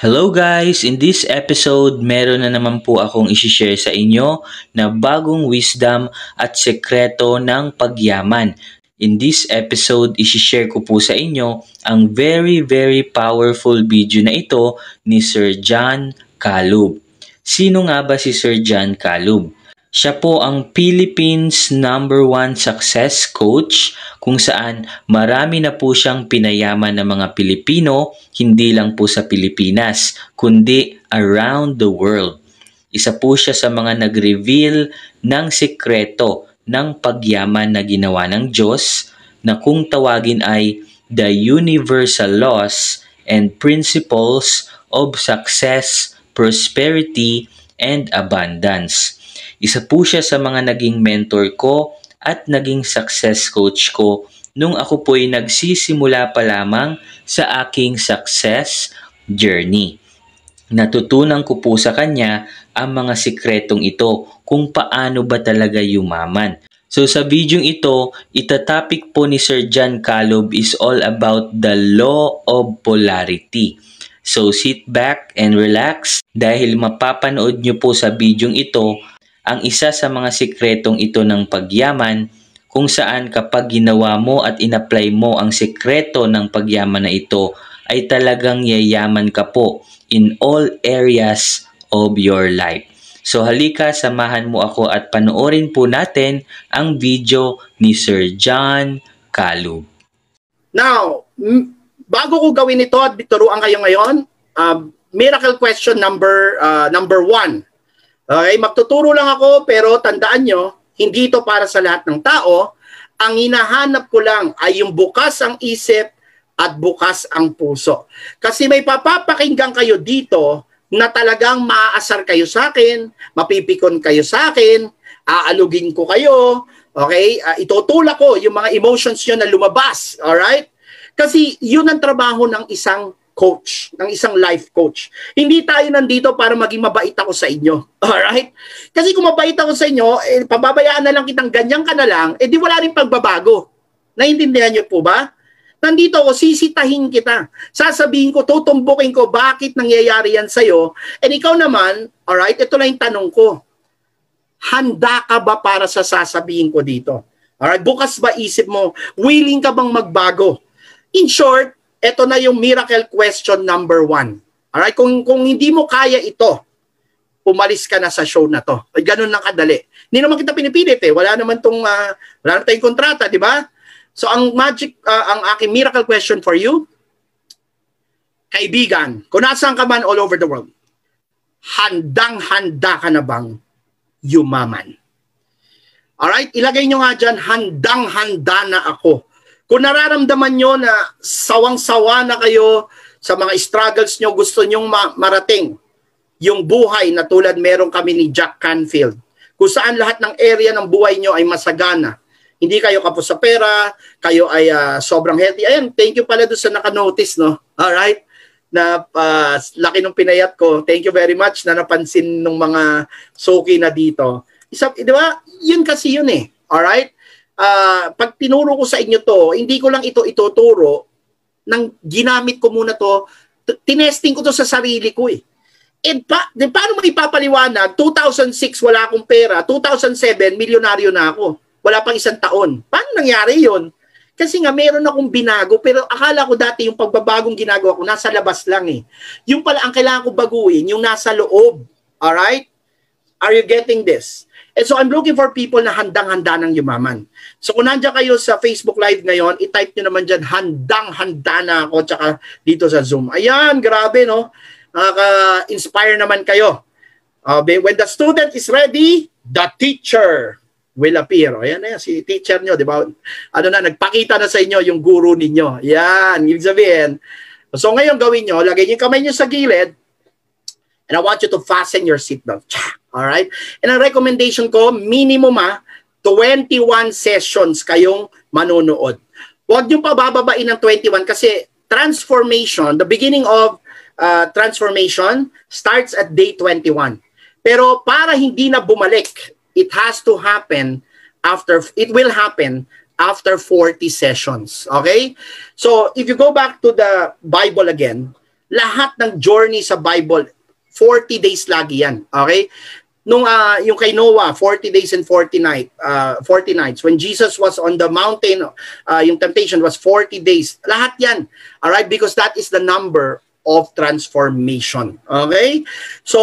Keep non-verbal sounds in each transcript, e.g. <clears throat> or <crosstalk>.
Hello guys! In this episode, meron na naman po akong isishare sa inyo na bagong wisdom at sekreto ng pagyaman. In this episode, isishare ko po sa inyo ang very very powerful video na ito ni Sir John Kalub. Sino nga ba si Sir John Kalub? Siya po ang Philippines number one success coach kung saan marami na po siyang pinayaman ng mga Pilipino, hindi lang po sa Pilipinas, kundi around the world. Isa po siya sa mga nag-reveal ng sikreto ng pagyaman na ginawa ng Diyos na kung tawagin ay the universal laws and principles of success, prosperity, and abundance. Isa po siya sa mga naging mentor ko at naging success coach ko nung ako po'y nagsisimula pa lamang sa aking success journey. Natutunan ko po sa kanya ang mga sikretong ito kung paano ba talaga yumaman. So sa video ito, itatopic po ni Sir John Calob is all about the law of polarity. So sit back and relax dahil mapapanood nyo po sa video ito ang isa sa mga sikretong ito ng pagyaman kung saan kapag ginawa mo at inapply mo ang sikreto ng pagyaman na ito ay talagang yayaman ka po in all areas of your life. So halika, samahan mo ako at panoorin po natin ang video ni Sir John Kalub. Now, bago ko gawin ito at bituruan kayo ngayon, uh, miracle question number uh, number one. Okay, magtuturo lang ako pero tandaan nyo, hindi ito para sa lahat ng tao. Ang hinahanap ko lang ay yung bukas ang isip at bukas ang puso. Kasi may papapakinggan kayo dito na talagang maaasar kayo sa akin, mapipikon kayo sa akin, aalugin ko kayo, okay? Uh, itutulak ko yung mga emotions nyo na lumabas, alright? Kasi yun ang trabaho ng isang coach, ng isang life coach. Hindi tayo nandito para maging mabait ako sa inyo. <laughs> Alright? Kasi kung mabait ako sa inyo, eh, pababayaan na lang kitang ganyan ka na lang, eh di wala rin pagbabago. Naintindihan niyo po ba? Nandito ako, sisitahin kita. Sasabihin ko, tutumbukin ko, bakit nangyayari yan sa'yo. And ikaw naman, alright, ito lang yung tanong ko. Handa ka ba para sa sasabihin ko dito? Alright, bukas ba isip mo, willing ka bang magbago? In short, ito na yung miracle question number one. Alright, kung, kung hindi mo kaya ito, umalis ka na sa show na to. Ay, ganun lang kadali. Hindi naman kita pinipilit eh. Wala naman tong, uh, wala naman tayong kontrata, di ba? So, ang magic, uh, ang aking miracle question for you, kaibigan, kung nasaan ka man all over the world, handang-handa ka na bang yumaman? Alright, ilagay nyo nga dyan, handang-handa na ako kung nararamdaman nyo na sawang-sawa na kayo sa mga struggles nyo, gusto nyong ma- marating yung buhay na tulad meron kami ni Jack Canfield. Kung saan lahat ng area ng buhay nyo ay masagana. Hindi kayo kapos sa pera, kayo ay uh, sobrang healthy. Ayan, thank you pala doon sa naka-notice, no? Alright? Na uh, laki ng pinayat ko. Thank you very much na napansin ng mga soki na dito. Isa, di ba? Yun kasi yun eh. Alright? Uh, pag tinuro ko sa inyo to, hindi ko lang ito ituturo, nang ginamit ko muna to, tinesting ko to sa sarili ko eh. And pa, di, paano mo ipapaliwanag? 2006 wala akong pera, 2007 milyonaryo na ako. Wala pang isang taon. Paano nangyari yon? Kasi nga meron akong binago pero akala ko dati yung pagbabagong ginagawa ko nasa labas lang eh. Yung pala ang kailangan ko baguhin, yung nasa loob. Alright? Are you getting this? And so I'm looking for people na handang-handa ng yumaman. So kung nandiyan kayo sa Facebook Live ngayon, i-type nyo naman dyan, handang-handa na ako, tsaka dito sa Zoom. Ayan, grabe no? Nakaka-inspire naman kayo. Uh, when the student is ready, the teacher will appear. Ayan na si teacher nyo, di ba? Ano na, nagpakita na sa inyo yung guru ninyo. Yan, ibig sabihin. So ngayon gawin nyo, lagay nyo kamay nyo sa gilid, and I want you to fasten your seatbelt. Alright? And ang recommendation ko, minimum ah, 21 sessions kayong manonood. Huwag nyo pa bababain ng 21 kasi transformation, the beginning of uh, transformation starts at day 21. Pero para hindi na bumalik, it has to happen after, it will happen after 40 sessions. Okay? So, if you go back to the Bible again, lahat ng journey sa Bible, 40 days lagi yan. Okay? Nung uh, yung kay Noah, 40 days and 40 night, uh, 40 nights. When Jesus was on the mountain, uh, yung temptation was 40 days. Lahat yan. All right? Because that is the number of transformation. Okay? So,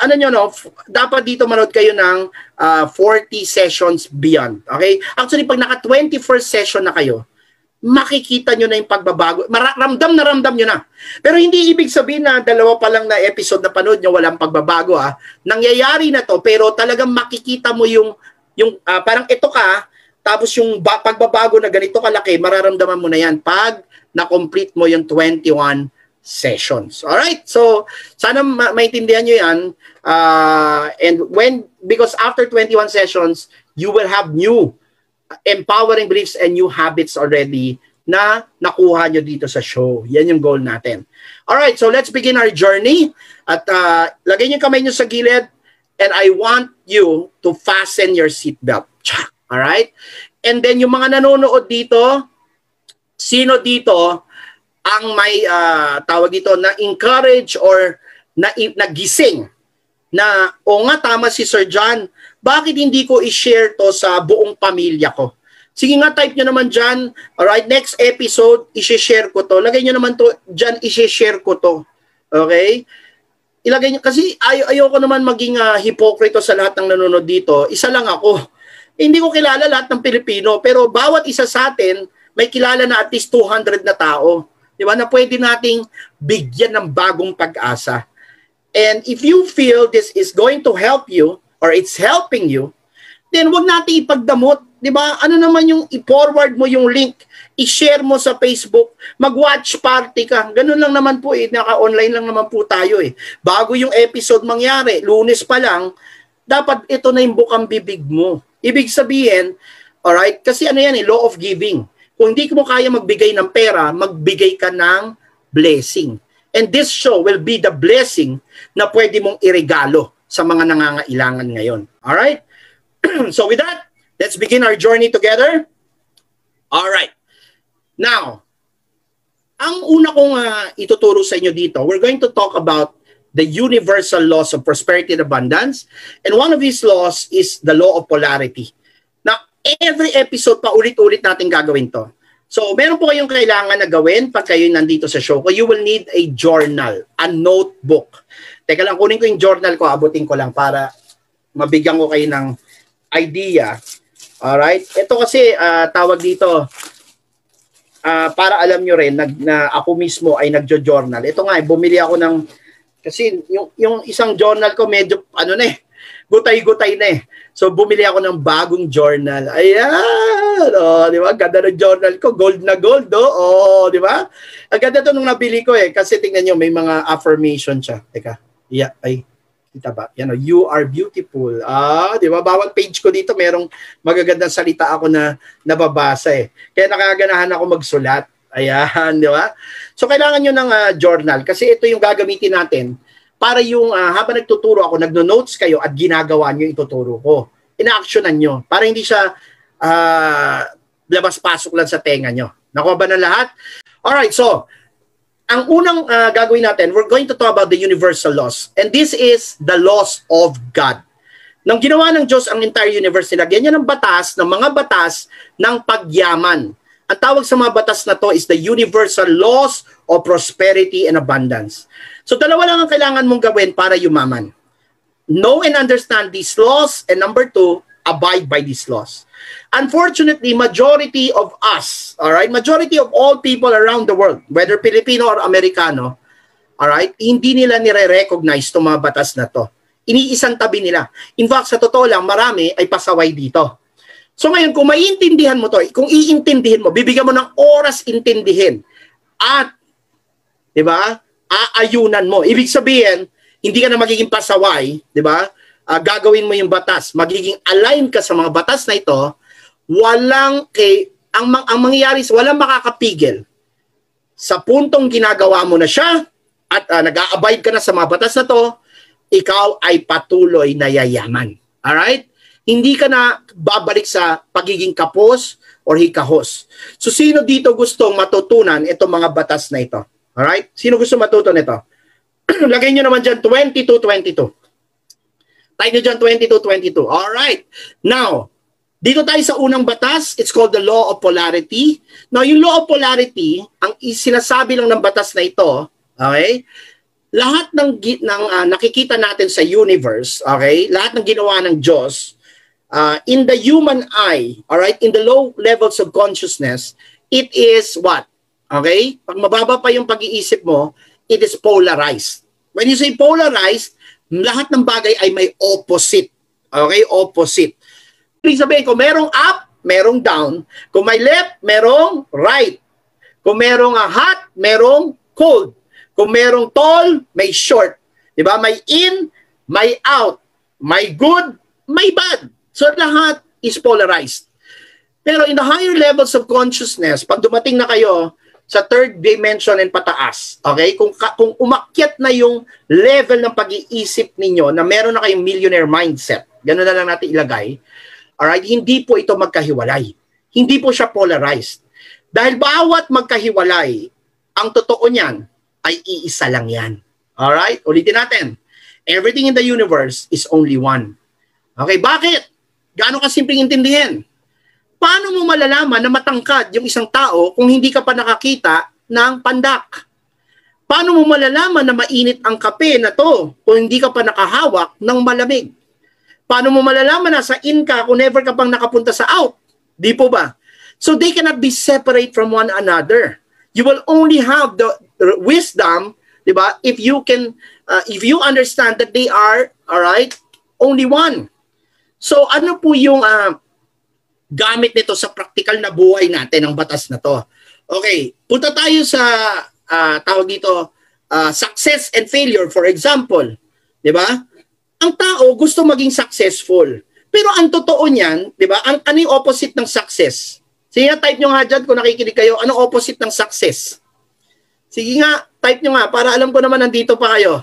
ano nyo, no? Dapat dito manood kayo ng uh, 40 sessions beyond. Okay? Actually, pag naka 21st session na kayo, makikita nyo na yung pagbabago. Ramdam na ramdam nyo na. Pero hindi ibig sabihin na dalawa pa lang na episode na panood nyo, walang pagbabago. Ha? Nangyayari na to, pero talagang makikita mo yung, yung uh, parang ito ka, tapos yung ba- pagbabago na ganito kalaki, mararamdaman mo na yan pag na-complete mo yung 21 sessions. All right? So, sana ma- maintindihan nyo yan. Uh, and when, because after 21 sessions, you will have new empowering beliefs and new habits already na nakuha nyo dito sa show. Yan yung goal natin. All right, so let's begin our journey. At uh, lagay niyo kamay nyo sa gilid and I want you to fasten your seatbelt. All right? And then yung mga nanonood dito, sino dito ang may uh, tawag ito na encourage or na nagising na o nga tama si Sir John, bakit hindi ko i-share to sa buong pamilya ko? Sige nga, type nyo naman dyan. Alright, next episode, i-share ko to. Lagay nyo naman to dyan, i-share ko to. Okay? Ilagay nyo, kasi ay ayoko naman maging uh, hipokrito sa lahat ng nanonood dito. Isa lang ako. Eh, hindi ko kilala lahat ng Pilipino, pero bawat isa sa atin, may kilala na at least 200 na tao. Di ba? Na pwede nating bigyan ng bagong pag-asa. And if you feel this is going to help you or it's helping you, then wag natin ipagdamot. Di ba? Ano naman yung i-forward mo yung link, i-share mo sa Facebook, mag-watch party ka. Ganun lang naman po eh. Naka-online lang naman po tayo eh. Bago yung episode mangyari, lunes pa lang, dapat ito na yung bukang bibig mo. Ibig sabihin, alright, kasi ano yan eh, law of giving kung hindi mo kaya magbigay ng pera, magbigay ka ng blessing. And this show will be the blessing na pwede mong iregalo sa mga nangangailangan ngayon. All right? <clears throat> so with that, let's begin our journey together. All right. Now, ang una kong uh, ituturo sa inyo dito, we're going to talk about the universal laws of prosperity and abundance. And one of these laws is the law of polarity every episode pa ulit-ulit natin gagawin to. So, meron po kayong kailangan na gawin pag kayo nandito sa show ko. You will need a journal, a notebook. Teka lang, kunin ko yung journal ko, abutin ko lang para mabigyan ko kayo ng idea. Alright? Ito kasi, uh, tawag dito, uh, para alam nyo rin, nag, na ako mismo ay nagjo-journal. Ito nga, eh, bumili ako ng, kasi yung, yung isang journal ko medyo, ano na eh, gutay-gutay na eh. So bumili ako ng bagong journal. Ayan! Oh, di ba? Ganda ng journal ko. Gold na gold, oh. oh di ba? Ang ganda to nung nabili ko eh. Kasi tingnan nyo, may mga affirmation siya. Teka. Yeah, ay. Kita ba? Yan, oh, you are beautiful. Ah, di ba? Bawat page ko dito, merong magagandang salita ako na nababasa eh. Kaya nakaganahan ako magsulat. Ayan, di ba? So kailangan nyo ng uh, journal kasi ito yung gagamitin natin para yung uh, habang nagtuturo ako, nagno-notes kayo at ginagawa nyo ituturo ko. Ina-actionan nyo para hindi siya uh, labas-pasok lang sa tenga nyo. Nakuha ba na lahat? Alright, so, ang unang uh, gagawin natin, we're going to talk about the universal laws. And this is the laws of God. Nang ginawa ng Diyos ang entire universe, nilagyan niya ng batas, ng mga batas ng pagyaman. Ang tawag sa mga batas na to is the universal laws of prosperity and abundance. So dalawa lang ang kailangan mong gawin para yumaman. Know and understand these laws and number two, abide by these laws. Unfortunately, majority of us, all right, majority of all people around the world, whether Filipino or Amerikano, all right, hindi nila nire-recognize itong mga batas na to. Iniisang tabi nila. In fact, sa totoo lang, marami ay pasaway dito. So ngayon, kung maiintindihan mo to, kung iintindihin mo, bibigyan mo ng oras intindihin. At, di ba, aayunan mo. Ibig sabihin, hindi ka na magiging pasaway, di ba? Uh, gagawin mo yung batas. Magiging align ka sa mga batas na ito. Walang, eh, ang, ang mangyayari, walang makakapigil. Sa puntong ginagawa mo na siya, at uh, nag-a-abide ka na sa mga batas na to, ikaw ay patuloy na yayaman. Alright? Hindi ka na babalik sa pagiging kapos or hikahos. So sino dito gustong matutunan itong mga batas na ito? Alright? Sino gusto matuto nito? <clears throat> Lagay nyo naman dyan 22-22. Type nyo dyan 22-22. Alright. Now, dito tayo sa unang batas, it's called the law of polarity. Now, yung law of polarity, ang sinasabi lang ng batas na ito, okay, lahat ng, ng uh, nakikita natin sa universe, okay, lahat ng ginawa ng Diyos, uh, in the human eye, all right, in the low levels of consciousness, it is what? Okay? Pag mababa pa yung pag-iisip mo, it is polarized. When you say polarized, lahat ng bagay ay may opposite. Okay? Opposite. Ibig sabihin, kung merong up, merong down. Kung may left, merong right. Kung merong uh, hot, merong cold. Kung merong tall, may short. 'Di ba? May in, may out. May good, may bad. So lahat is polarized. Pero in the higher levels of consciousness, pag dumating na kayo sa third dimension and pataas, okay? Kung kung umakyat na yung level ng pag-iisip ninyo na meron na kayong millionaire mindset, ganun na lang natin ilagay. Alright, hindi po ito magkahiwalay. Hindi po siya polarized. Dahil bawat magkahiwalay, ang totoo niyan, ay iisa lang yan. Alright? Ulitin natin. Everything in the universe is only one. Okay, bakit? Gaano ka simpleng intindihin? Paano mo malalaman na matangkad yung isang tao kung hindi ka pa nakakita ng pandak? Paano mo malalaman na mainit ang kape na to kung hindi ka pa nakahawak ng malamig? Paano mo malalaman na sa in ka kung never ka pang nakapunta sa out? Di po ba? So they cannot be separate from one another. You will only have the wisdom, 'di ba? If you can uh, if you understand that they are, all right, only one. So ano po yung uh, gamit nito sa practical na buhay natin ng batas na to? Okay, punta tayo sa uh, tawag dito uh, success and failure for example, 'di ba? Ang tao gusto maging successful. Pero ang totoo niyan, 'di ba? Ang ano yung opposite ng success? Sige nga, type nyo nga dyan kung nakikinig kayo, anong opposite ng success? Sige nga, type nyo nga para alam ko naman nandito pa kayo.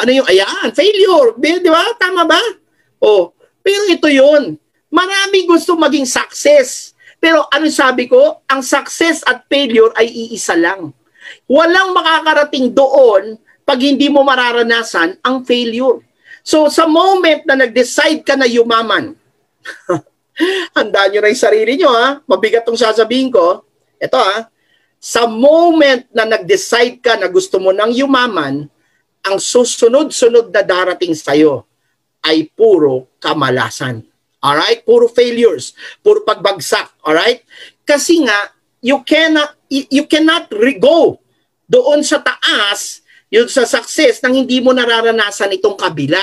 Ano yung, ayan, failure. Di ba? Tama ba? Oh, pero ito yun. Maraming gusto maging success. Pero ano sabi ko? Ang success at failure ay iisa lang. Walang makakarating doon pag hindi mo mararanasan ang failure. So sa moment na nag-decide ka na yumaman, <laughs> Handa nyo na yung sarili nyo ha. Mabigat tong sasabihin ko. Ito ha. Sa moment na nag-decide ka na gusto mo ng yumaman, ang susunod-sunod na darating sa'yo ay puro kamalasan. Alright? Puro failures. Puro pagbagsak. Alright? Kasi nga, you cannot, you cannot go doon sa taas, yung sa success, nang hindi mo nararanasan itong kabila.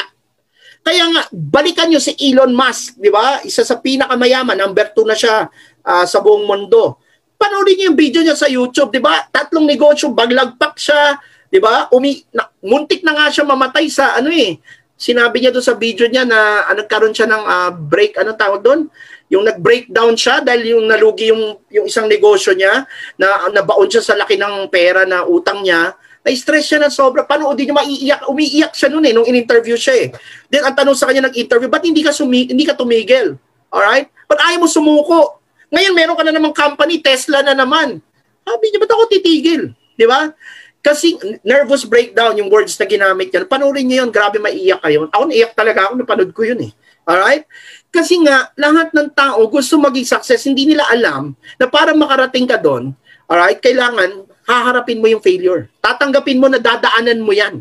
Kaya nga, balikan nyo si Elon Musk, di ba? Isa sa pinakamayaman, number 2 na siya uh, sa buong mundo. Panoorin niyo yung video niya sa YouTube, di ba? Tatlong negosyo, baglagpak siya, di ba? Umi na, muntik na nga siya mamatay sa ano eh. Sinabi niya doon sa video niya na uh, nagkaroon siya ng uh, break, ano tawag doon? Yung nag-breakdown siya dahil yung nalugi yung, yung isang negosyo niya, na nabaon siya sa laki ng pera na utang niya, na-stress siya ng sobra. Panoodin niyo, maiiyak, umiiyak siya noon eh, nung in-interview siya eh. Then ang tanong sa kanya nag-interview, ba't hindi ka, sumi- hindi ka tumigil? Alright? Ba't ayaw mo sumuko? Ngayon, meron ka na namang company, Tesla na naman. Sabi niya, ba't ako titigil? Di ba? Kasi nervous breakdown yung words na ginamit niya. Panoorin niyo yun, grabe maiiyak kayo. Ako naiyak talaga ako, napanood ko yun eh. Alright? Kasi nga, lahat ng tao gusto maging success, hindi nila alam na para makarating ka doon, alright, kailangan haharapin mo yung failure. Tatanggapin mo na dadaanan mo yan.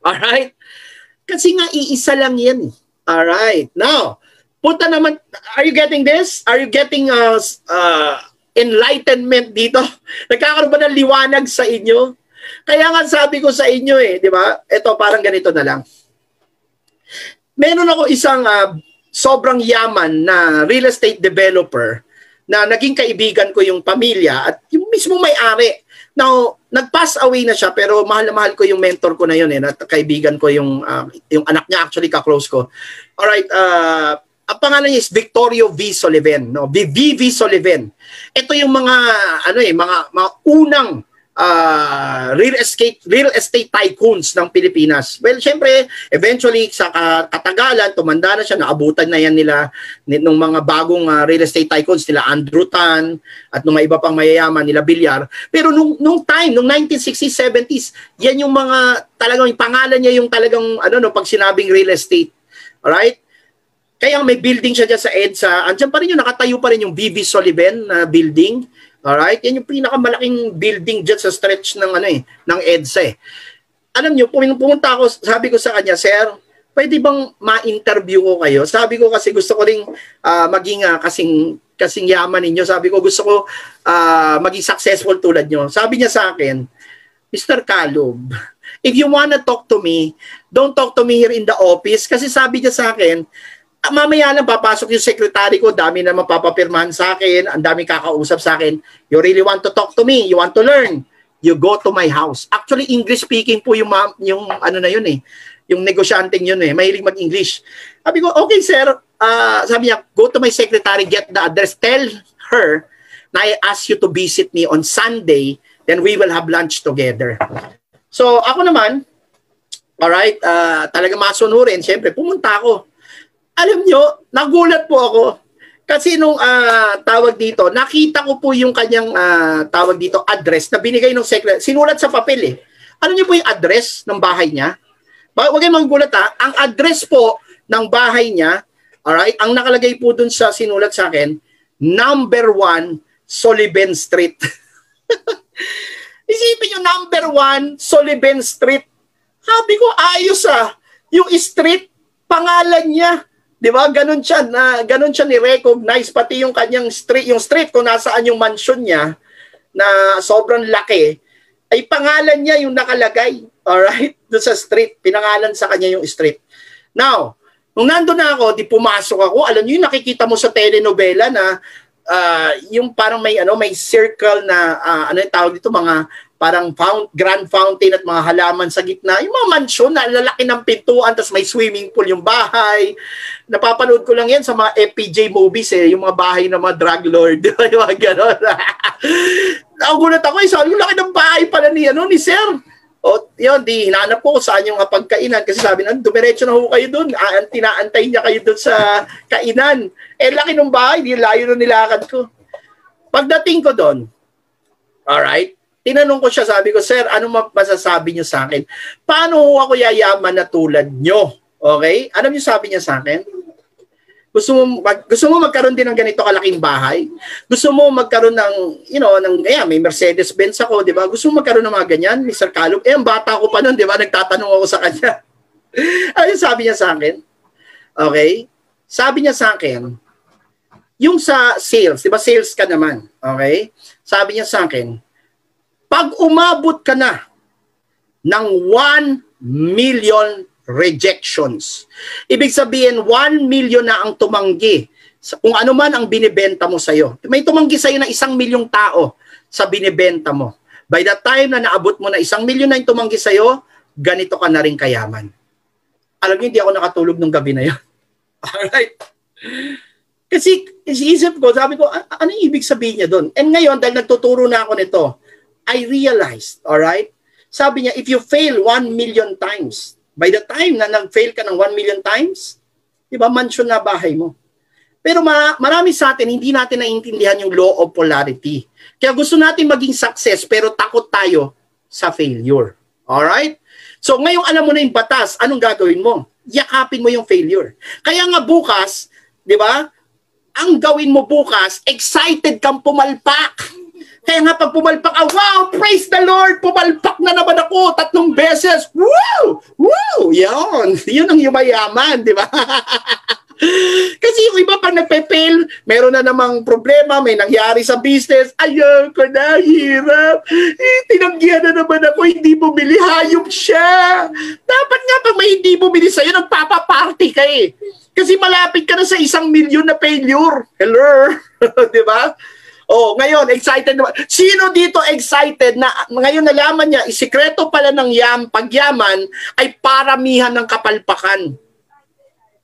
Alright? Kasi nga, iisa lang yan. Alright. Now, punta naman, are you getting this? Are you getting uh, uh, enlightenment dito? <laughs> Nagkakaroon ba ng liwanag sa inyo? Kaya nga sabi ko sa inyo eh, di ba? Ito, parang ganito na lang. Meron ako isang uh, sobrang yaman na real estate developer na naging kaibigan ko yung pamilya at yung mismo may-ari. Now, nag-pass away na siya pero mahal na mahal ko yung mentor ko na yun eh, na kaibigan ko yung uh, yung anak niya actually ka-close ko. All right, uh, ang pangalan niya is Victorio V. Soliven, no? V. V. Soliven. Ito yung mga ano eh, mga mga unang uh, real estate real estate tycoons ng Pilipinas. Well, syempre, eventually sa katagalan tumanda na siya, naabutan na yan nila ng mga bagong uh, real estate tycoons nila Andrew Tan at ng mga iba pang mayayaman nila Bilyar. Pero nung nung time, nung 1960s, 70s, yan yung mga talagang yung pangalan niya yung talagang ano no pag sinabing real estate. All right? Kaya may building siya dyan sa EDSA. Andiyan pa rin yung nakatayo pa rin yung BB Soliven na uh, building Alright? Yan yung pinakamalaking building dyan sa stretch ng ano eh, ng EDSA eh. Alam nyo, pumunta ako, sabi ko sa kanya, Sir, pwede bang ma-interview ko kayo? Sabi ko kasi gusto ko ring uh, maging uh, kasing kasing yaman ninyo. Sabi ko gusto ko uh, maging successful tulad nyo. Sabi niya sa akin, Mr. Kalob, if you wanna talk to me, don't talk to me here in the office. Kasi sabi niya sa akin, mamaya lang papasok yung secretary ko, dami na mapapapirmahan sa akin, ang dami kakausap sa akin. You really want to talk to me, you want to learn, you go to my house. Actually, English speaking po yung, yung ano na yun eh, yung negosyanteng yun eh, mahilig mag-English. Sabi ko, okay sir, uh, sabi niya, go to my secretary, get the address, tell her na I ask you to visit me on Sunday, then we will have lunch together. So ako naman, alright, uh, talaga masunurin, syempre, pumunta ako alam nyo, nagulat po ako. Kasi nung uh, tawag dito, nakita ko po yung kanyang uh, tawag dito, address na binigay ng secretary. Sinulat sa papel eh. Ano niyo po yung address ng bahay niya? Huwag kayong magulat ha. Ang address po ng bahay niya, alright, ang nakalagay po dun sa sinulat sa akin, number one, Sullivan Street. <laughs> Isipin nyo, number one, Sullivan Street. Sabi ko, ayos ah. Yung street, pangalan niya. 'Di ba? Ganun siya na ganun siya ni recognize pati yung kanyang street, yung street kung nasaan yung mansion niya na sobrang laki ay pangalan niya yung nakalagay. All right? <laughs> Doon sa street, pinangalan sa kanya yung street. Now, nung nandoon na ako, di pumasok ako, alam niyo yung nakikita mo sa telenovela na uh, yung parang may ano, may circle na uh, ano yung tawag dito mga parang found, grand fountain at mga halaman sa gitna. Yung mga mansyon na lalaki ng pintuan, tapos may swimming pool yung bahay. Napapanood ko lang yan sa mga FPJ movies eh, yung mga bahay ng mga drug lord. <laughs> yung mga gano'n. <laughs> Nagulat ako eh, sabi yung laki ng bahay pala ni, ano, ni Sir. O, yun, di, hinanap ko saan yung pagkainan kasi sabi na, dumiretso na ho kayo doon. Ah, tinaantay niya kayo doon sa kainan. Eh, laki ng bahay, di layo na nilakad ko. Pagdating ko doon, alright, Tinanong ko siya, sabi ko, Sir, ano masasabi niyo sa akin? Paano ako yayaman na tulad niyo? Okay? Ano niyo sabi niya sa akin? Gusto mo mag, gusto mo magkaroon din ng ganito kalaking bahay? Gusto mo magkaroon ng, you know, ng eh, may Mercedes-Benz ako, 'di ba? Gusto mo magkaroon ng mga ganyan, Mr. Calum? Eh, ang bata ko pa noon, 'di ba? Nagtatanong ako sa kanya. <laughs> ano sabi niya sa akin? Okay? Sabi niya sa akin, yung sa sales, 'di ba? Sales ka naman, okay? Sabi niya sa akin, pag umabot ka na ng 1 million rejections, ibig sabihin 1 million na ang tumanggi kung ano man ang binibenta mo sa'yo. May tumanggi sa'yo na isang milyong tao sa binibenta mo. By the time na naabot mo na isang milyon na yung tumanggi sa'yo, ganito ka na rin kayaman. Alam niyo, hindi ako nakatulog nung gabi na yun. <laughs> Alright? Kasi isip ko, sabi ko, ano ibig sabihin niya doon? And ngayon, dahil nagtuturo na ako nito, I realized, all right? Sabi niya, if you fail 1 million times, by the time na nag-fail ka ng 1 million times, di ba, mansion na bahay mo. Pero marami sa atin, hindi natin naiintindihan yung law of polarity. Kaya gusto natin maging success, pero takot tayo sa failure. Alright? So ngayon alam mo na yung batas, anong gagawin mo? Yakapin mo yung failure. Kaya nga bukas, di ba, ang gawin mo bukas, excited kang pumalpak kaya nga pag pumalpak ka, wow, praise the Lord, pumalpak na naman ako tatlong beses. Woo! Woo! Yan. Yun ang yumayaman, di ba? <laughs> Kasi yung iba pag nagpe-fail, meron na namang problema, may nangyari sa business, ayaw ko na, hirap. Eh, tinanggihan na naman ako, hindi bumili, hayop siya. Dapat nga pag may hindi bumili sa'yo, nagpapaparty ka eh. Kasi malapit ka na sa isang milyon na failure. Hello? <laughs> di ba? Oh, ngayon, excited naman. Sino dito excited na ngayon nalaman niya, isikreto pala ng yam, pagyaman ay paramihan ng kapalpakan.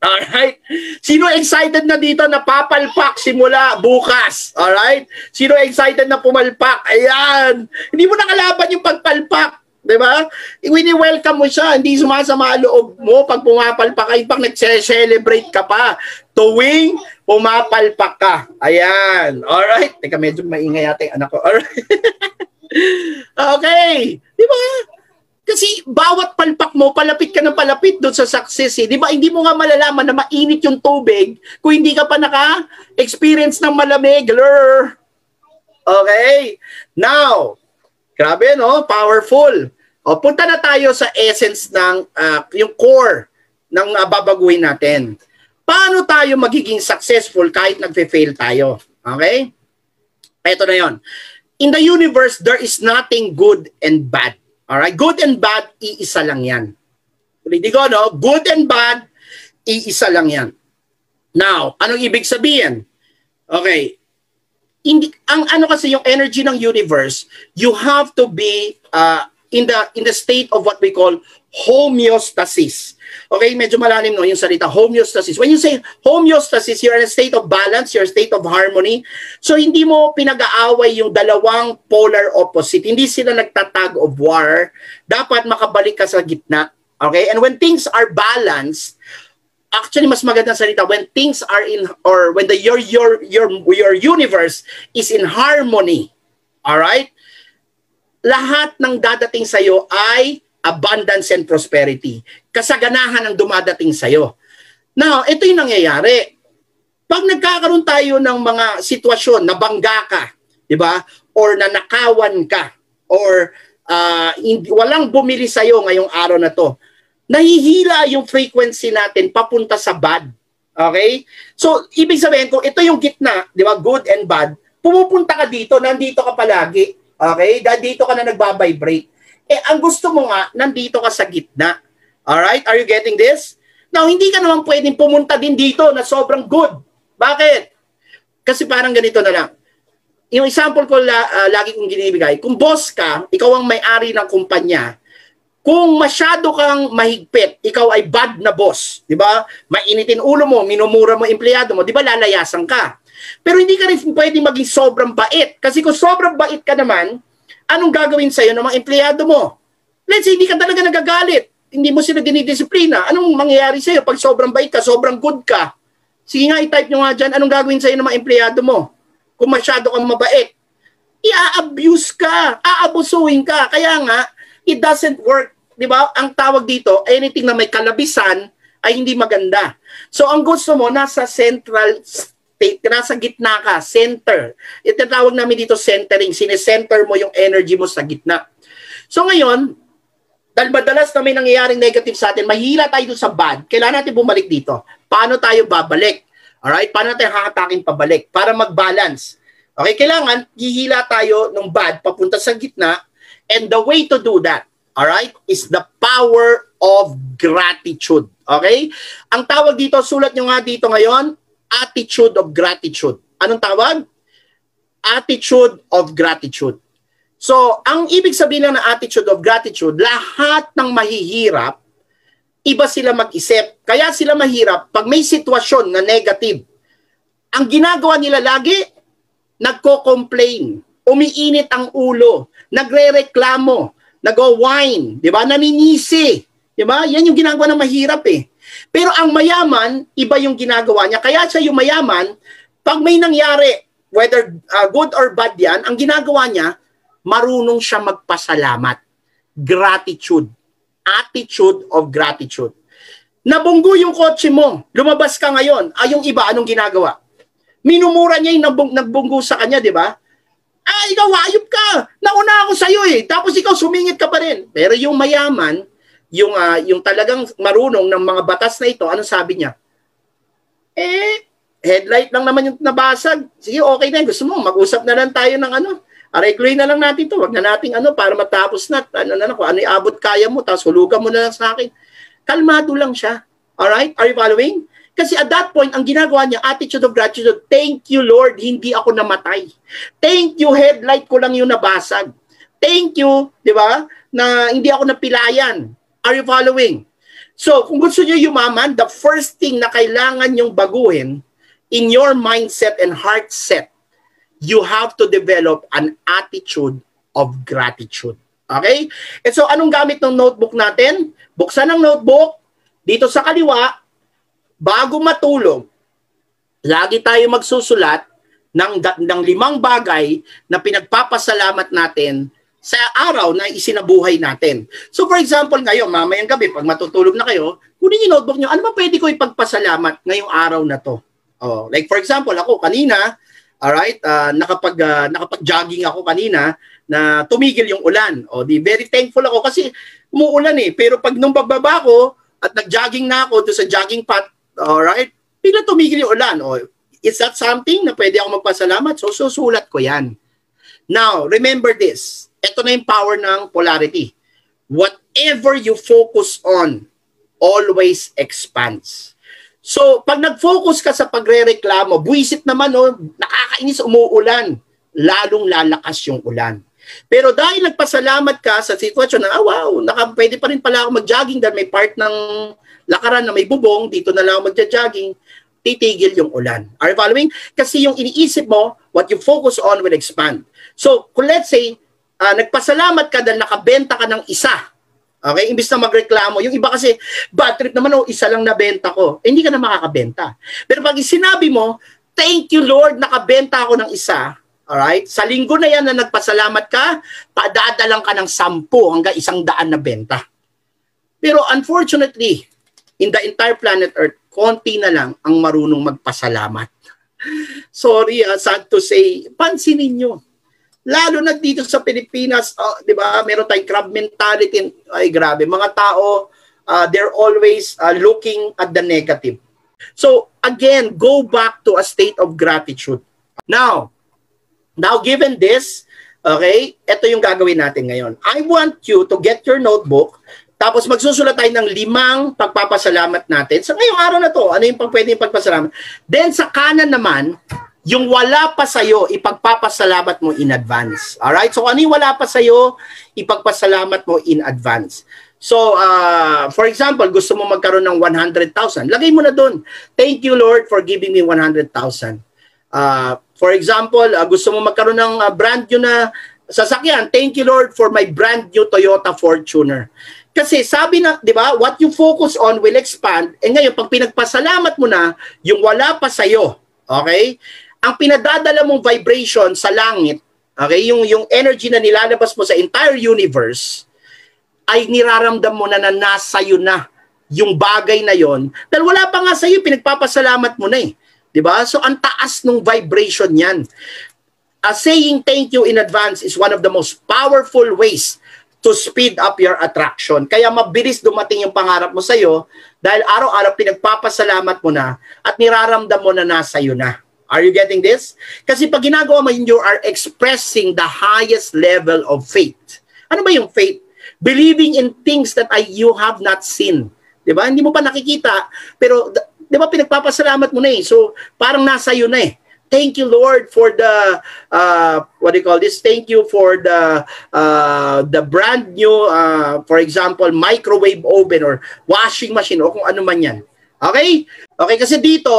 Alright? Sino excited na dito na papalpak simula bukas? Alright? Sino excited na pumalpak? Ayan! Hindi mo nakalaban yung pagpalpak. Di ba? Wini-welcome mo siya. Hindi sumasama loob mo pag pumapalpak ka. Pag nag-celebrate ka pa. Tuwing pumapalpak ka. Ayan. Alright? Teka, medyo maingay yata yung anak ko. Alright? <laughs> okay. Di ba? Kasi bawat palpak mo, palapit ka ng palapit doon sa success. Eh. Di ba? Hindi mo nga malalaman na mainit yung tubig kung hindi ka pa naka-experience ng malamig. Lur. Okay? Now, grabe no? Powerful. O, punta na tayo sa essence ng, uh, yung core ng uh, babaguhin natin. Paano tayo magiging successful kahit nagfe-fail tayo? Okay? Ito na yon. In the universe, there is nothing good and bad. Alright? Good and bad, iisa lang yan. Ulitin ko, no? Good and bad, iisa lang yan. Now, anong ibig sabihin? Okay. Hindi, ang ano kasi yung energy ng universe, you have to be uh, in the in the state of what we call homeostasis. Okay, medyo malalim no yung salita homeostasis. When you say homeostasis, you're in a state of balance, you're a state of harmony. So hindi mo pinag-aaway yung dalawang polar opposite. Hindi sila nagtatag of war. Dapat makabalik ka sa gitna. Okay? And when things are balanced, actually mas magandang salita when things are in or when the your your your your universe is in harmony. All right? Lahat ng dadating sa iyo ay abundance and prosperity. Kasaganahan ang dumadating sa iyo. Now, ito yung nangyayari. Pag nagkakaroon tayo ng mga sitwasyon na bangga ka, di ba? Or nanakawan ka, or uh, hindi, walang bumili sa iyo ngayong araw na to, nahihila yung frequency natin papunta sa bad. Okay? So, ibig sabihin ko, ito yung gitna, di ba? Good and bad. Pumupunta ka dito, nandito ka palagi. Okay? Dahil dito ka na nagbabibrate. Eh, ang gusto mo nga, nandito ka sa gitna. Alright? Are you getting this? Now, hindi ka naman pwedeng pumunta din dito na sobrang good. Bakit? Kasi parang ganito na lang. Yung example ko la, uh, lagi kong ginibigay, kung boss ka, ikaw ang may-ari ng kumpanya, kung masyado kang mahigpit, ikaw ay bad na boss, di ba? Mainitin ulo mo, minumura mo empleyado mo, di ba lalayasan ka? Pero hindi ka rin pwedeng maging sobrang bait. Kasi kung sobrang bait ka naman, anong gagawin sa'yo ng mga empleyado mo? Let's say, hindi ka talaga nagagalit. Hindi mo sila dinidisiplina. Anong mangyayari sa'yo pag sobrang bait ka, sobrang good ka? Sige nga, i-type nyo nga dyan, anong gagawin sa'yo ng mga empleyado mo? Kung masyado kang mabait. I-abuse ka, aabusuhin ka. Kaya nga, it doesn't work. Di ba? Ang tawag dito, anything na may kalabisan ay hindi maganda. So, ang gusto mo, nasa central nasa gitna ka, center. Ito tawag namin dito centering. Sinesenter mo yung energy mo sa gitna. So ngayon, dahil madalas na may nangyayaring negative sa atin, mahila tayo sa bad, kailangan natin bumalik dito. Paano tayo babalik? Alright? Paano natin hahataking pabalik? Para mag-balance. Okay? Kailangan, hihila tayo ng bad papunta sa gitna and the way to do that, alright, is the power of gratitude. Okay? Ang tawag dito, sulat nyo nga dito ngayon, attitude of gratitude. Anong tawag? Attitude of gratitude. So, ang ibig sabihin ng attitude of gratitude, lahat ng mahihirap, iba sila mag-isip. Kaya sila mahirap pag may sitwasyon na negative. Ang ginagawa nila lagi, nagko-complain, umiinit ang ulo, nagre-reklamo, nag-whine, di ba? Naninisi. Di ba? Yan yung ginagawa ng mahirap eh. Pero ang mayaman, iba yung ginagawa niya. Kaya siya yung mayaman, pag may nangyari, whether uh, good or bad yan, ang ginagawa niya, marunong siya magpasalamat. Gratitude. Attitude of gratitude. Nabunggo yung kotse mo. Lumabas ka ngayon. Ah, yung iba, anong ginagawa? Minumura niya yung nabung, nagbunggo sa kanya, di ba? Ah, ikaw, ayop ka. Nauna ako sa'yo eh. Tapos ikaw, sumingit ka pa rin. Pero yung mayaman, yung uh, yung talagang marunong ng mga batas na ito, ano sabi niya? Eh, headlight lang naman yung nabasag. Sige, okay na. Gusto mo, mag-usap na lang tayo ng ano. Aregloy na lang natin to. Wag na nating ano para matapos na. Ano na kung ano iabot kaya mo, tapos hulugan mo na lang sa akin. Kalmado lang siya. Alright? Are you following? Kasi at that point, ang ginagawa niya, attitude of gratitude, thank you Lord, hindi ako namatay. Thank you, headlight ko lang yung nabasag. Thank you, di ba, na hindi ako napilayan. Are you following? So, kung gusto nyo yumaman, the first thing na kailangan nyong baguhin in your mindset and heart set, you have to develop an attitude of gratitude. Okay? And so, anong gamit ng notebook natin? Buksan ang notebook, dito sa kaliwa, bago matulog, lagi tayo magsusulat ng, ng limang bagay na pinagpapasalamat natin sa araw na isinabuhay natin. So for example, ngayon, mamayang gabi, pag matutulog na kayo, kunin yung notebook nyo, ano ba pwede ko ipagpasalamat ngayong araw na to? Oh, like for example, ako kanina, all right, uh, nakapag uh, nakapag-jogging ako kanina na tumigil yung ulan. Oh, di very thankful ako kasi umuulan eh. Pero pag nung pagbaba ko at nag-jogging na ako to sa jogging path, all right, bigla tumigil yung ulan. Oh, is that something na pwede ako magpasalamat? So susulat ko 'yan. Now, remember this ito na yung power ng polarity. Whatever you focus on, always expands. So, pag nag-focus ka sa pagre-reklamo, buwisit naman, oh, nakakainis, umuulan, lalong lalakas yung ulan. Pero dahil nagpasalamat ka sa sitwasyon na, ah, wow, naka, pwede pa rin pala ako mag-jogging dahil may part ng lakaran na may bubong, dito na lang ako mag-jogging, titigil yung ulan. Are you following? Kasi yung iniisip mo, what you focus on will expand. So, kung let's say, uh, nagpasalamat ka dahil nakabenta ka ng isa. Okay? Imbis na magreklamo. Yung iba kasi, bad trip naman, oh, isa lang nabenta ko. Eh, hindi ka na makakabenta. Pero pag sinabi mo, thank you Lord, nakabenta ako ng isa. Alright? Sa linggo na yan na nagpasalamat ka, padadalang ka ng sampu hanggang isang daan na benta. Pero unfortunately, in the entire planet Earth, konti na lang ang marunong magpasalamat. <laughs> Sorry, uh, sad to say, pansinin nyo Lalo na dito sa Pilipinas, uh, 'di ba? Meron tayong crab mentality. Ay grabe, mga tao uh, they're always uh, looking at the negative. So again, go back to a state of gratitude. Now, now given this, okay, ito yung gagawin natin ngayon. I want you to get your notebook tapos magsusulat tayo ng limang pagpapasalamat natin. Sa ngayong araw na to, ano yung pag pwede yung pagpasalamat? Then sa kanan naman, yung wala pa sa'yo, ipagpapasalamat mo in advance. Alright? So, ano yung wala pa sa'yo, ipagpasalamat mo in advance. So, uh, for example, gusto mo magkaroon ng 100,000. Lagay mo na doon. Thank you, Lord, for giving me 100,000. Uh, for example, uh, gusto mo magkaroon ng uh, brand new na sasakyan. Thank you, Lord, for my brand new Toyota Fortuner. Kasi sabi na, di ba, what you focus on will expand. E ngayon, pag pinagpasalamat mo na, yung wala pa sa'yo, okay? ang pinadadala mong vibration sa langit, okay, yung, yung energy na nilalabas mo sa entire universe, ay niraramdam mo na na nasa iyo na yung bagay na yon dahil wala pa nga sa iyo pinagpapasalamat mo na eh 'di ba so ang taas ng vibration niyan uh, saying thank you in advance is one of the most powerful ways to speed up your attraction kaya mabilis dumating yung pangarap mo sa iyo dahil araw-araw pinagpapasalamat mo na at niraramdam mo na nasa iyo na Are you getting this? Kasi pag ginagawa mo yun, you are expressing the highest level of faith. Ano ba yung faith? Believing in things that I, you have not seen. Di ba? Hindi mo pa nakikita, pero di ba pinagpapasalamat mo na eh. So parang nasa iyo na eh. Thank you Lord for the uh, what do you call this? Thank you for the uh, the brand new uh, for example microwave oven or washing machine o kung ano man 'yan. Okay? Okay, kasi dito,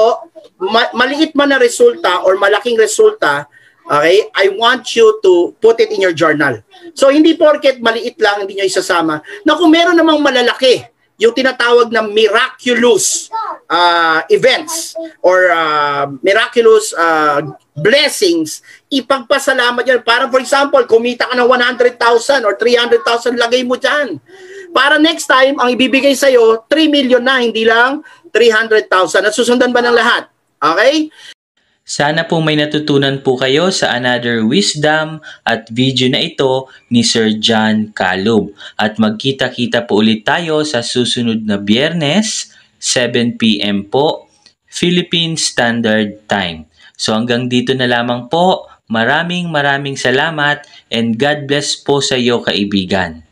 ma- maliit man na resulta or malaking resulta, okay, I want you to put it in your journal. So, hindi porket maliit lang, hindi nyo isasama. Na kung meron namang malalaki, yung tinatawag na miraculous uh, events or uh, miraculous uh, blessings, ipagpasalamat yan. Para for example, kumita ka ng 100,000 or 300,000, lagay mo dyan. Para next time, ang ibibigay sa'yo, 3 million na, hindi lang 300,000 at susundan ba ng lahat? Okay? Sana po may natutunan po kayo sa another wisdom at video na ito ni Sir John Kalub. At magkita-kita po ulit tayo sa susunod na biyernes, 7pm po, Philippine Standard Time. So hanggang dito na lamang po. Maraming maraming salamat and God bless po sa iyo kaibigan.